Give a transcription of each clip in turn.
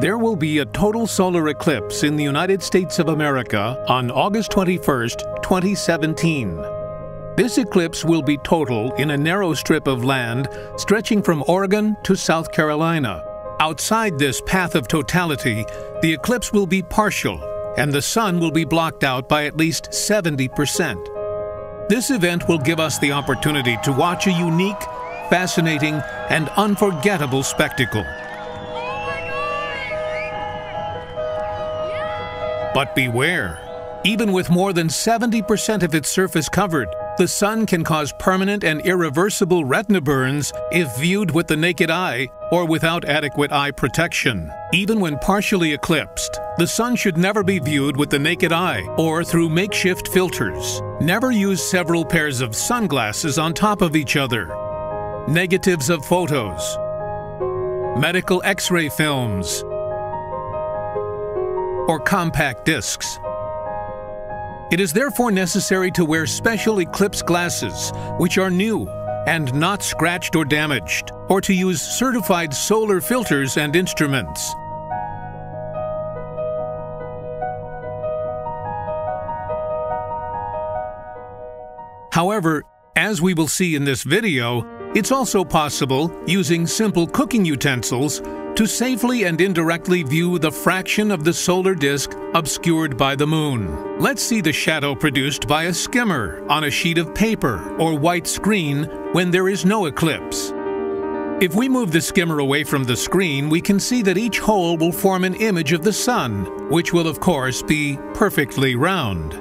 There will be a total solar eclipse in the United States of America on August 21st, 2017. This eclipse will be total in a narrow strip of land stretching from Oregon to South Carolina. Outside this path of totality, the eclipse will be partial and the sun will be blocked out by at least 70%. This event will give us the opportunity to watch a unique, fascinating, and unforgettable spectacle. But beware, even with more than 70% of its surface covered, the sun can cause permanent and irreversible retina burns if viewed with the naked eye or without adequate eye protection. Even when partially eclipsed, the sun should never be viewed with the naked eye or through makeshift filters. Never use several pairs of sunglasses on top of each other. Negatives of photos, medical x-ray films, or compact discs. It is therefore necessary to wear special eclipse glasses, which are new and not scratched or damaged, or to use certified solar filters and instruments. However, as we will see in this video, it's also possible, using simple cooking utensils, to safely and indirectly view the fraction of the solar disk obscured by the moon. Let's see the shadow produced by a skimmer on a sheet of paper or white screen when there is no eclipse. If we move the skimmer away from the screen, we can see that each hole will form an image of the sun, which will of course be perfectly round.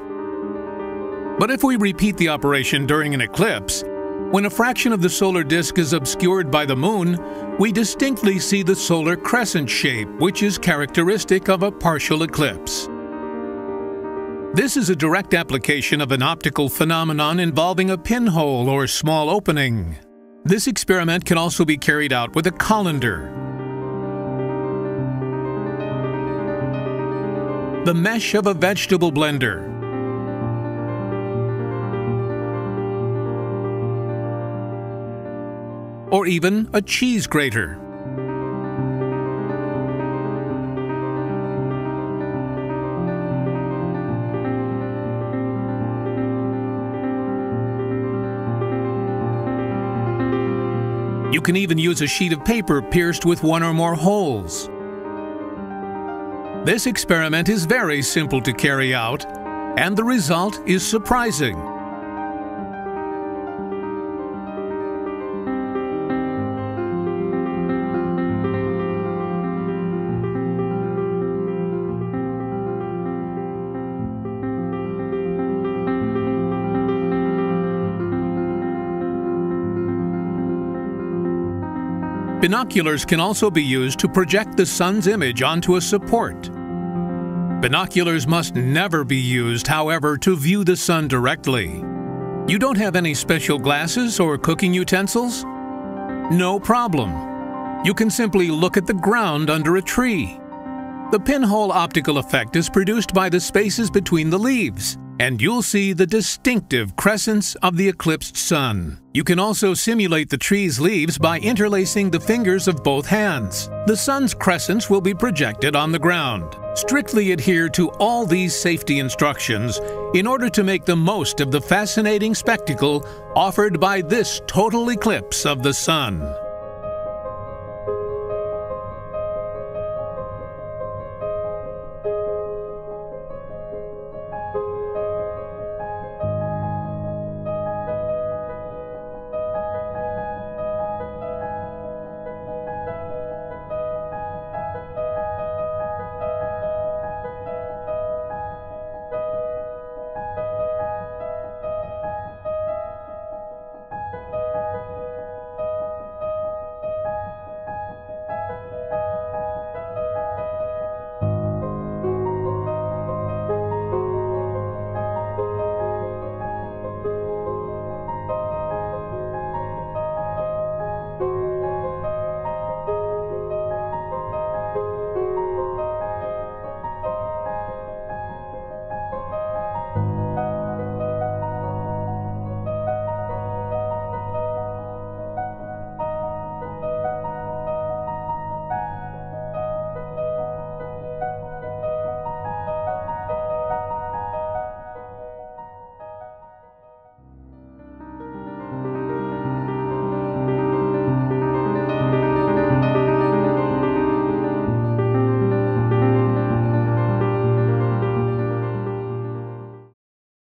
But if we repeat the operation during an eclipse, when a fraction of the solar disk is obscured by the moon, we distinctly see the solar crescent shape, which is characteristic of a partial eclipse. This is a direct application of an optical phenomenon involving a pinhole or small opening. This experiment can also be carried out with a colander. The mesh of a vegetable blender or even a cheese grater. You can even use a sheet of paper pierced with one or more holes. This experiment is very simple to carry out, and the result is surprising. Binoculars can also be used to project the sun's image onto a support. Binoculars must never be used, however, to view the sun directly. You don't have any special glasses or cooking utensils? No problem. You can simply look at the ground under a tree. The pinhole optical effect is produced by the spaces between the leaves and you'll see the distinctive crescents of the eclipsed sun. You can also simulate the tree's leaves by interlacing the fingers of both hands. The sun's crescents will be projected on the ground. Strictly adhere to all these safety instructions in order to make the most of the fascinating spectacle offered by this total eclipse of the sun.